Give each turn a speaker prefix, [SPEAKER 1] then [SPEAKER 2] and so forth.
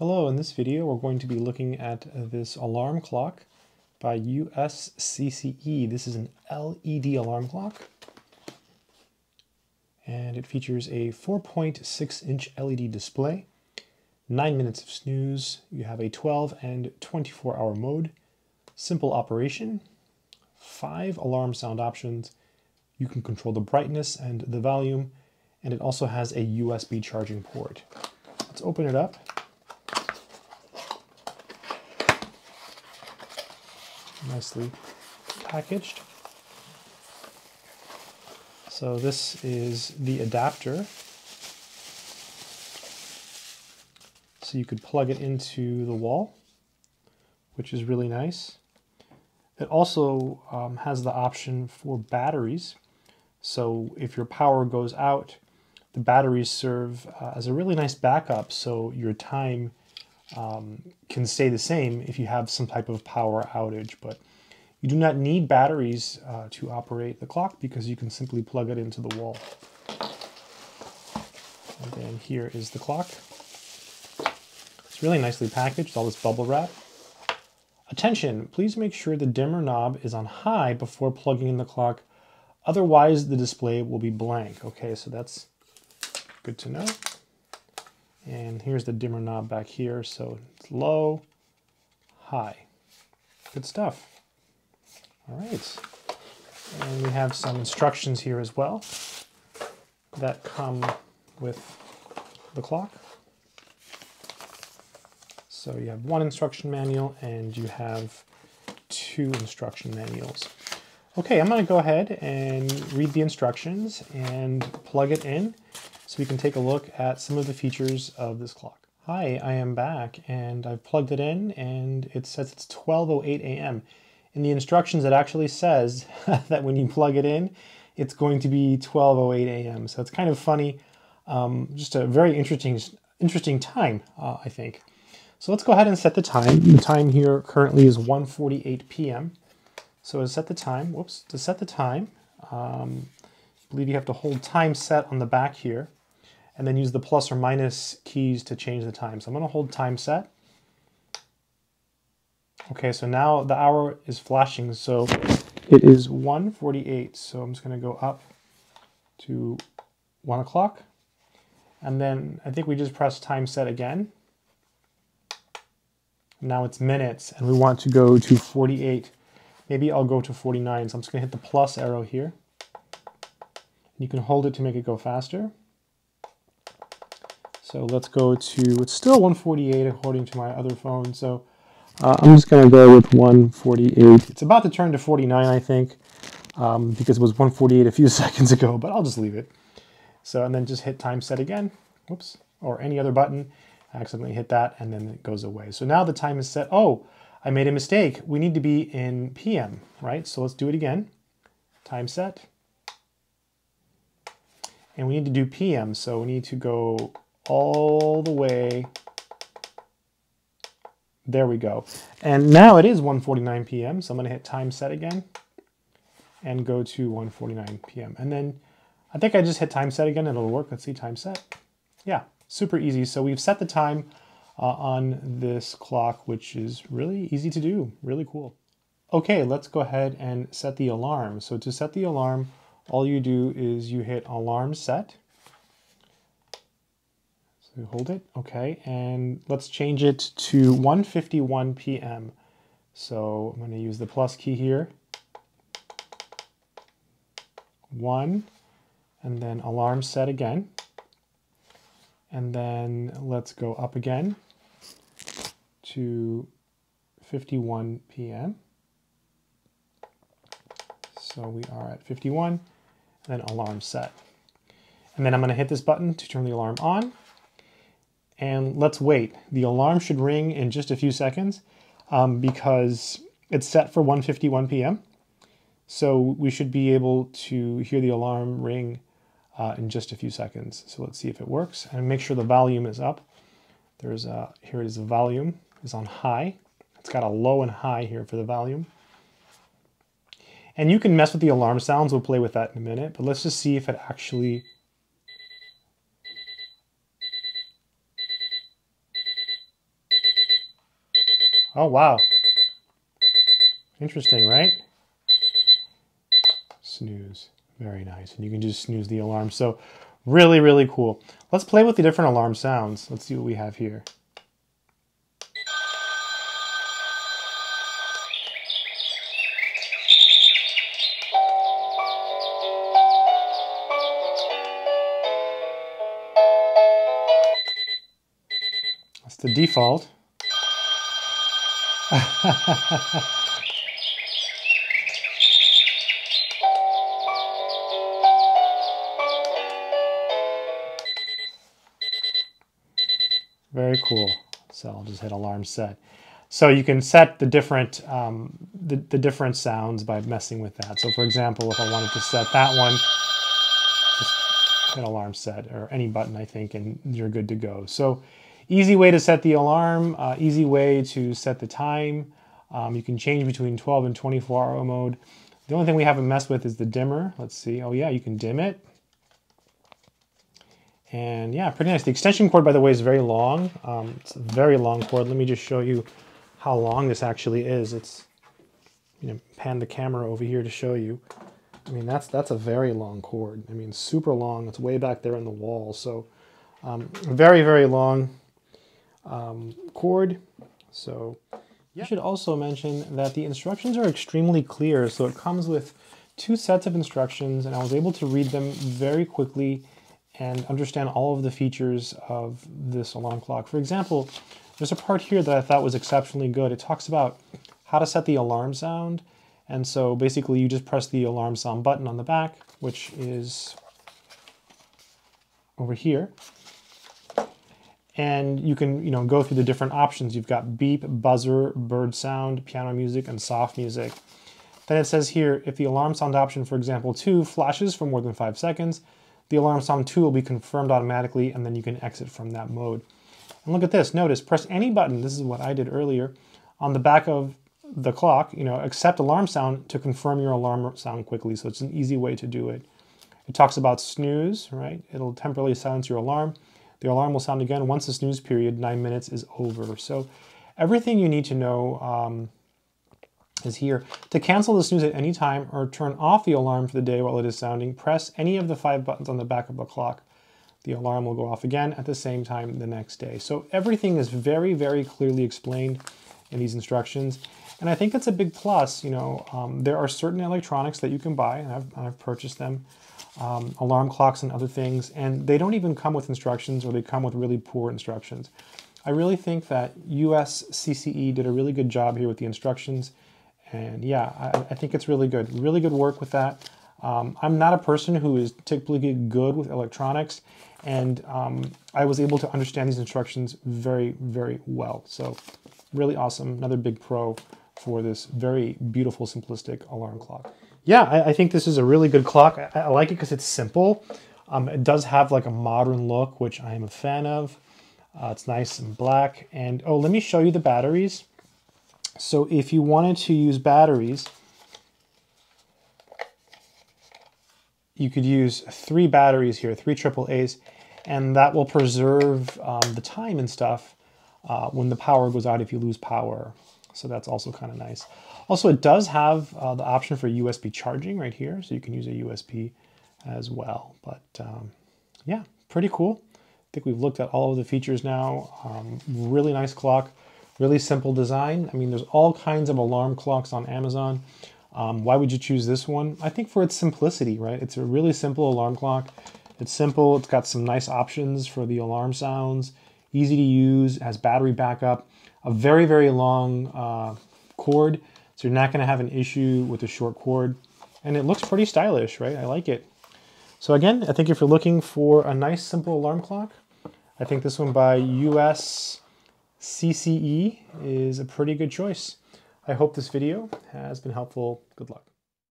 [SPEAKER 1] Hello, in this video we're going to be looking at this alarm clock by USCCE. This is an LED alarm clock and it features a 4.6 inch LED display, 9 minutes of snooze, you have a 12 and 24 hour mode, simple operation, 5 alarm sound options, you can control the brightness and the volume, and it also has a USB charging port. Let's open it up. Nicely packaged. So this is the adapter. So you could plug it into the wall, which is really nice. It also um, has the option for batteries. So if your power goes out, the batteries serve uh, as a really nice backup so your time um, can stay the same if you have some type of power outage, but you do not need batteries uh, to operate the clock because you can simply plug it into the wall. And then here is the clock. It's really nicely packaged, all this bubble wrap. Attention, please make sure the dimmer knob is on high before plugging in the clock. Otherwise, the display will be blank. Okay, so that's good to know. And here's the dimmer knob back here. So it's low, high. Good stuff. All right. And we have some instructions here as well that come with the clock. So you have one instruction manual and you have two instruction manuals. Okay, I'm going to go ahead and read the instructions and plug it in so we can take a look at some of the features of this clock. Hi, I am back and I've plugged it in and it says it's 12.08 a.m. In the instructions, it actually says that when you plug it in, it's going to be 12.08 a.m. So it's kind of funny, um, just a very interesting, interesting time, uh, I think. So let's go ahead and set the time. The time here currently is 1.48 p.m. So to set the time, whoops, to set the time, um, I believe you have to hold time set on the back here and then use the plus or minus keys to change the time. So I'm going to hold time set. Okay, so now the hour is flashing, so it is 1.48. So I'm just going to go up to 1 o'clock. And then I think we just press time set again. Now it's minutes, and we want to go to 48. Maybe I'll go to 49. So I'm just to hit the plus arrow here. You can hold it to make it go faster. So let's go to, it's still 148 according to my other phone. So uh, I'm just to go with 148. It's about to turn to 49, I think, um, because it was 148 a few seconds ago, but I'll just leave it. So, and then just hit time set again, whoops, or any other button. I accidentally hit that and then it goes away. So now the time is set. Oh, I made a mistake. We need to be in PM, right? So let's do it again. Time set. And we need to do PM. So we need to go all the way. There we go. And now it is 1.49 p.m. So I'm going to hit time set again and go to 1.49 p.m. And then I think I just hit time set again and it'll work. Let's see time set. Yeah, super easy. So we've set the time uh, on this clock, which is really easy to do. Really cool. Okay, let's go ahead and set the alarm. So to set the alarm, all you do is you hit alarm set So hold it, okay, and let's change it to 1.51 p.m. So I'm going to use the plus key here. One, and then alarm set again. And then let's go up again to 51 p.m. So we are at 51, and then alarm set. And then I'm going to hit this button to turn the alarm on and let's wait. The alarm should ring in just a few seconds um, because it's set for 1.51 p.m. So we should be able to hear the alarm ring uh, in just a few seconds. So let's see if it works and make sure the volume is up. There's a, here is the volume is on high. It's got a low and high here for the volume. And you can mess with the alarm sounds. We'll play with that in a minute, but let's just see if it actually Oh, wow. Interesting, right? Snooze. Very nice. And you can just snooze the alarm. So really, really cool. Let's play with the different alarm sounds. Let's see what we have here. The default. Very cool. So I'll just hit alarm set. So you can set the different um, the, the different sounds by messing with that. So for example, if I wanted to set that one, just hit alarm set or any button I think and you're good to go. So easy way to set the alarm, uh, easy way to set the time. Um, you can change between 12 and 24 hour mode. The only thing we haven't messed with is the dimmer. Let's see. Oh yeah, you can dim it. And yeah, pretty nice. The extension cord, by the way, is very long. Um, it's a very long cord. Let me just show you how long this actually is. It's, you know, pan the camera over here to show you. I mean, that's that's a very long cord. I mean, super long. It's way back there in the wall. So um, very, very long um, cord. So you should also mention that the instructions are extremely clear. So it comes with two sets of instructions and I was able to read them very quickly and understand all of the features of this alarm clock. For example, there's a part here that I thought was exceptionally good. It talks about how to set the alarm sound. And so basically you just press the alarm sound button on the back, which is over here. And you can, you know, go through the different options. You've got beep, buzzer, bird sound, piano music, and soft music. Then it says here, if the alarm sound option, for example, two flashes for more than five seconds, the alarm sound 2 will be confirmed automatically and then you can exit from that mode. And look at this, notice, press any button, this is what I did earlier, on the back of the clock, you know, accept alarm sound to confirm your alarm sound quickly. So it's an easy way to do it. It talks about snooze, right? It'll temporarily silence your alarm. The alarm will sound again once the snooze period, nine minutes, is over. So everything you need to know um, is here. To cancel the snooze at any time or turn off the alarm for the day while it is sounding, press any of the five buttons on the back of the clock. The alarm will go off again at the same time the next day. So everything is very, very clearly explained in these instructions. And I think that's a big plus. You know, um, there are certain electronics that you can buy, and I've, I've purchased them, um, alarm clocks and other things, and they don't even come with instructions or they come with really poor instructions. I really think that USCCE did a really good job here with the instructions. And yeah, I, I think it's really good. Really good work with that. Um, I'm not a person who is typically good with electronics, and um, I was able to understand these instructions very, very well. So really awesome. Another big pro for this very beautiful, simplistic alarm clock. Yeah, I, I think this is a really good clock. I, I like it because it's simple. Um, it does have like a modern look, which I am a fan of. Uh, it's nice and black. And oh, let me show you the batteries. So if you wanted to use batteries, you could use three batteries here, three AAAs, and that will preserve um, the time and stuff uh, when the power goes out if you lose power. So that's also kind of nice. Also, it does have uh, the option for USB charging right here, so you can use a USB as well. But um, yeah, pretty cool. I think we've looked at all of the features now. Um, really nice clock. Really simple design. I mean, there's all kinds of alarm clocks on Amazon. Um, why would you choose this one? I think for its simplicity, right? It's a really simple alarm clock. It's simple. It's got some nice options for the alarm sounds. Easy to use. Has battery backup. A very, very long uh, cord. So you're not going to have an issue with a short cord. And it looks pretty stylish, right? I like it. So again, I think if you're looking for a nice, simple alarm clock, I think this one by US CCE is a pretty good choice. I hope this video has been helpful. Good luck.